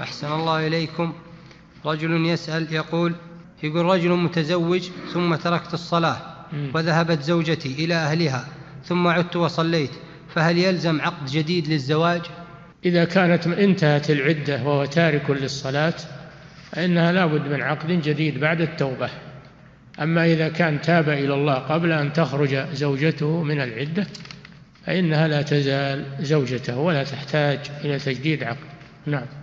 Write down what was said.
أحسن الله إليكم. رجل يسأل يقول يقول رجل متزوج ثم تركت الصلاة وذهبت زوجتي إلى أهلها ثم عدت وصليت فهل يلزم عقد جديد للزواج؟ إذا كانت انتهت العدة وهو تارك للصلاة فإنها لا بد من عقد جديد بعد التوبة. أما إذا كان تاب إلى الله قبل أن تخرج زوجته من العدة فإنها لا تزال زوجته ولا تحتاج إلى تجديد عقد. نعم.